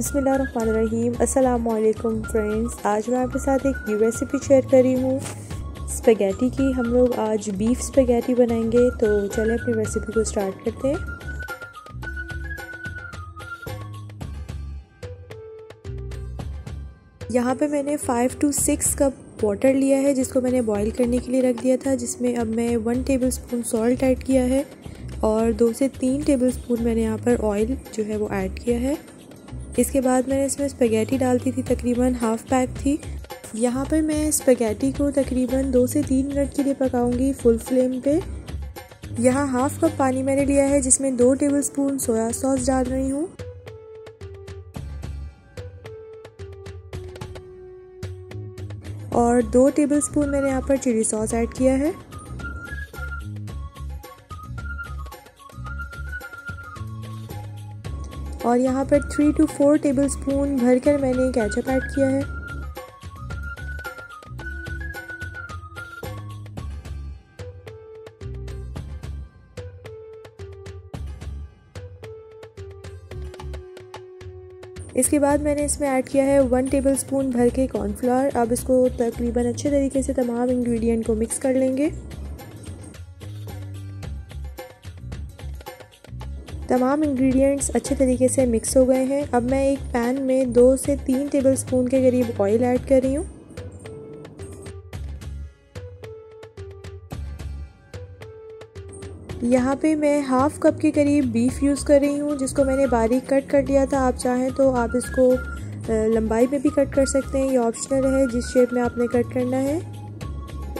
बसमीम असलकुम फ्रेंड्स, आज मैं आपके साथ एक न्यू रेसिपी शेयर कर रही हूँ। स्पेगेटी की हम लोग आज बीफ स्पेगेटी बनाएँगे तो चलें अपनी रेसिपी को स्टार्ट करते हैं। यहाँ पे मैंने five to six cup water लिया है, जिसको मैंने बॉईल करने के लिए रख दिया था, जिसमें अब मैं one tablespoon salt add किया है, और दो से तीन टेबल स्पून मैंने यहाँ पर ऑयल जो है वो ऐड किया है। इसके बाद मैंने इसमें स्पेगेटी डालती थी, तकरीबन हाफ़ पैक थी। यहाँ पर मैं स्पेगेटी को तकरीबन दो से तीन मिनट के लिए पकाऊँगी फुल फ्लेम पे। यहाँ हाफ़ कप पानी मैंने लिया है, जिसमें दो टेबल स्पून सोया सॉस डाल रही हूँ। और दो टेबल स्पून मैंने यहाँ पर चिली सॉस ऐड किया है। और यहाँ पर three to four tablespoon भरकर मैंने कैचअप ऐड किया है। इसके बाद मैंने इसमें ऐड किया है वन टेबल स्पून भर के कॉर्नफ्लावर अब इसको तकरीबन अच्छे तरीके से तमाम इंग्रेडिएंट को मिक्स कर लेंगे। तमाम इंग्रेडिएंट्स अच्छे तरीके से मिक्स हो गए हैं। अब मैं एक पैन में दो से तीन टेबल स्पून के करीब ऑयल ऐड कर रही हूँ। यहाँ पे मैं हाफ़ कप के करीब बीफ यूज़ कर रही हूँ, जिसको मैंने बारीक कट कर लिया था। आप चाहें तो आप इसको लंबाई में भी कट कर सकते हैं। ये ऑप्शनल है, जिस शेप में आपने कट करना है।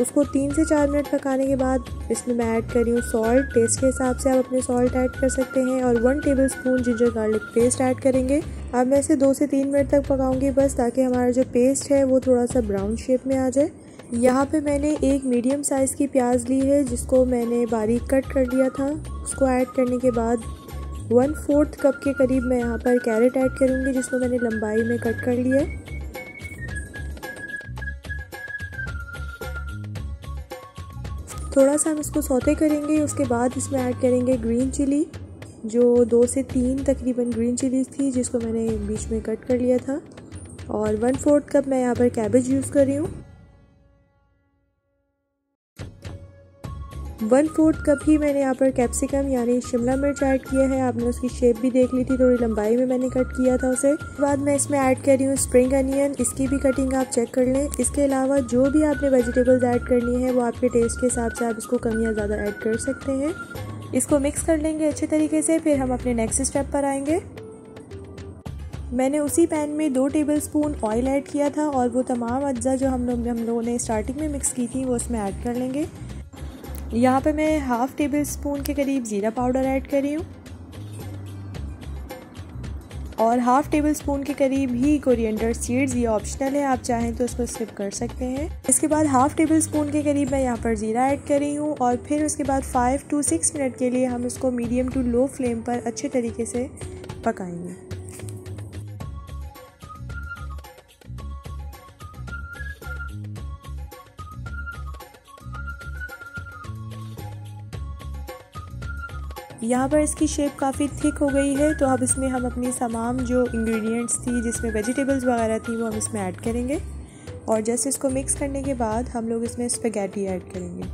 उसको तीन से चार मिनट पकाने के बाद इसमें मैं ऐड कर रही हूँ सॉल्ट टेस्ट के हिसाब से आप अपने सॉल्ट ऐड कर सकते हैं और one tablespoon ginger garlic paste add करेंगे। अब मैं इसे दो से तीन मिनट तक पकाऊँगी बस, ताकि हमारा जो पेस्ट है वो थोड़ा सा ब्राउन शेप में आ जाए। यहाँ पे मैंने एक मीडियम साइज़ की प्याज ली है, जिसको मैंने बारीक कट कर लिया था। उसको ऐड करने के बाद वन फोर्थ कप के करीब मैं यहाँ पर कैरेट ऐड करूँगी, जिसको मैंने लंबाई में कट कर लिया थोड़ा सा हम इसको सौते करेंगे, उसके बाद इसमें ऐड करेंगे ग्रीन चिली जो दो से तीन तकरीबन ग्रीन चिलीज़ थी, जिसको मैंने बीच में कट कर लिया था। और वन फोर्थ कप मैं यहाँ पर कैबेज यूज़ कर रही हूँ। वन फोर्थ कप ही मैंने यहाँ पर कैप्सिकम यानी शिमला मिर्च ऐड किया है। आपने उसकी शेप भी देख ली थी, थोड़ी लंबाई में मैंने कट किया था उसे। बाद मैं इसमें ऐड कर रही हूँ स्प्रिंग अनियन इसकी भी कटिंग आप चेक कर लें। इसके अलावा जो भी आपने वेजिटेबल्स ऐड करनी है, वो आपके टेस्ट के हिसाब से आप इसको कम या ज़्यादा ऐड कर सकते हैं। इसको मिक्स कर लेंगे अच्छे तरीके से, फिर हम अपने नेक्स्ट स्टेप पर आएँगे। मैंने उसी पैन में दो टेबल स्पून ऑयल ऐड किया था, और वो तमाम अज्जा जो हम लोग, हम लोगों ने स्टार्टिंग में मिक्स की थी, वो उसमें ऐड कर लेंगे। यहाँ पे मैं हाफ़ टेबल स्पून के करीब ज़ीरा पाउडर ऐड कर रही हूँ। और हाफ़ टेबल स्पून के करीब ही कोरिएंडर सीड्स ये ऑप्शनल है, आप चाहें तो उसको स्किप कर सकते हैं। इसके बाद हाफ़ टेबल स्पून के करीब मैं यहाँ पर ज़ीरा ऐड कर रही हूँ और फिर उसके बाद फाइव टू सिक्स मिनट के लिए हम इसको मीडियम टू लो फ्लेम पर अच्छे तरीके से पकाएँगे। यहाँ पर इसकी शेप काफ़ी थिक हो गई है तो अब इसमें हम अपनी तमाम जो इंग्रेडिएंट्स थी, जिसमें वेजिटेबल्स वगैरह थी, वो हम इसमें ऐड करेंगे। और जस्ट इसको मिक्स करने के बाद हम लोग इसमें स्पेगेटी ऐड करेंगे।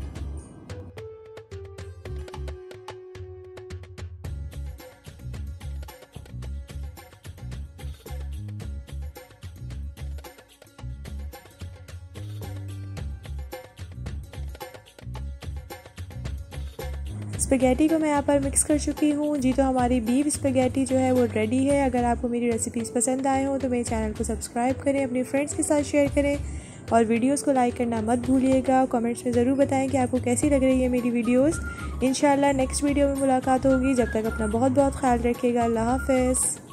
स्पेगेटी को मैं यहाँ पर मिक्स कर चुकी हूँ। जी तो हमारी बीफ स्पेगेटी जो है वो रेडी है। अगर आपको मेरी रेसिपीज़ पसंद आए हों तो मेरे चैनल को सब्सक्राइब करें, अपने फ्रेंड्स के साथ शेयर करें। और वीडियोस को लाइक करना मत भूलिएगा। कमेंट्स में ज़रूर बताएँ कि आपको कैसी लग रही है मेरी वीडियोज़ इन नेक्स्ट वीडियो में मुलाकात होगी। जब तक अपना बहुत बहुत ख्याल रखिएगा। अल्लाह हाफ़